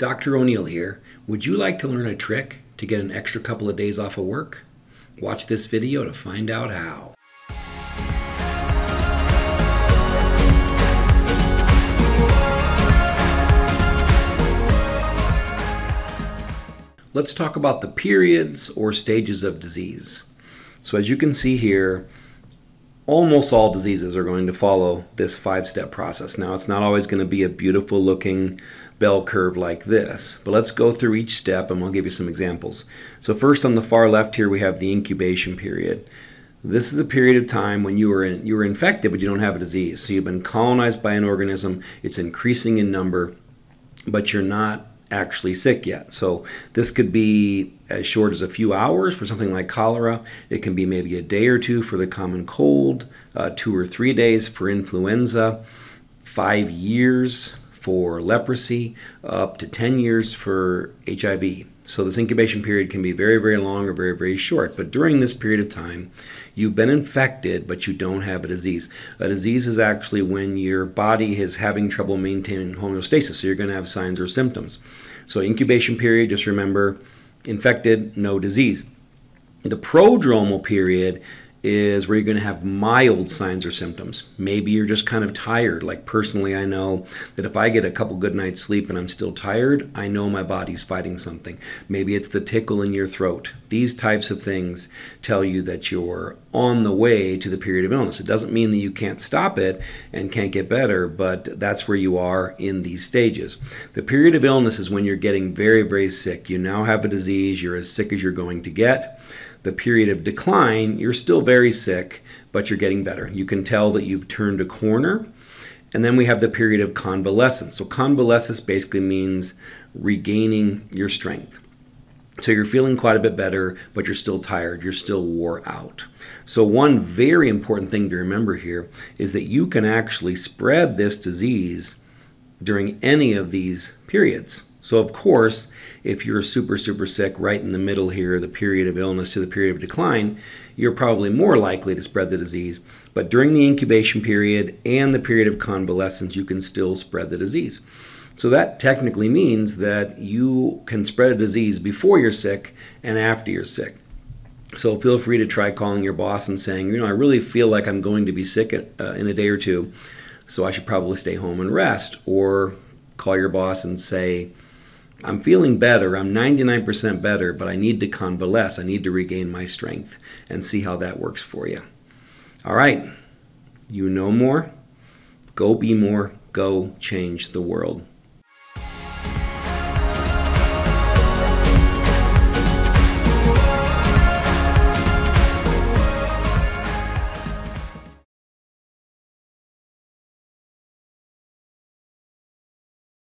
Dr. O'Neill here. Would you like to learn a trick to get an extra couple of days off of work? Watch this video to find out how. Let's talk about the periods or stages of disease. So as you can see here, almost all diseases are going to follow this five-step process. Now, it's not always going to be a beautiful looking bell curve like this, but let's go through each step and I'll give you some examples. So first on the far left here, we have the incubation period. This is a period of time when you are in, you are infected, but you don't have a disease. So you've been colonized by an organism. It's increasing in number, but you're not actually sick yet. So this could be as short as a few hours for something like cholera. It can be maybe a day or two for the common cold, uh, two or three days for influenza, five years for leprosy, up to 10 years for HIV. So this incubation period can be very, very long or very, very short. But during this period of time, you've been infected, but you don't have a disease. A disease is actually when your body is having trouble maintaining homeostasis. So you're going to have signs or symptoms. So incubation period, just remember, infected, no disease. The prodromal period is where you're going to have mild signs or symptoms. Maybe you're just kind of tired. Like personally, I know that if I get a couple good nights sleep and I'm still tired, I know my body's fighting something. Maybe it's the tickle in your throat. These types of things tell you that you're on the way to the period of illness. It doesn't mean that you can't stop it and can't get better, but that's where you are in these stages. The period of illness is when you're getting very, very sick. You now have a disease, you're as sick as you're going to get the period of decline, you're still very sick, but you're getting better. You can tell that you've turned a corner. And then we have the period of convalescence. So, convalescence basically means regaining your strength. So, you're feeling quite a bit better, but you're still tired. You're still wore out. So, one very important thing to remember here is that you can actually spread this disease during any of these periods. So, of course, if you're super, super sick right in the middle here, the period of illness to the period of decline, you're probably more likely to spread the disease. But during the incubation period and the period of convalescence, you can still spread the disease. So that technically means that you can spread a disease before you're sick and after you're sick. So feel free to try calling your boss and saying, you know, I really feel like I'm going to be sick uh, in a day or two, so I should probably stay home and rest. Or call your boss and say, I'm feeling better. I'm 99% better, but I need to convalesce. I need to regain my strength and see how that works for you. All right. You know more. Go be more. Go change the world.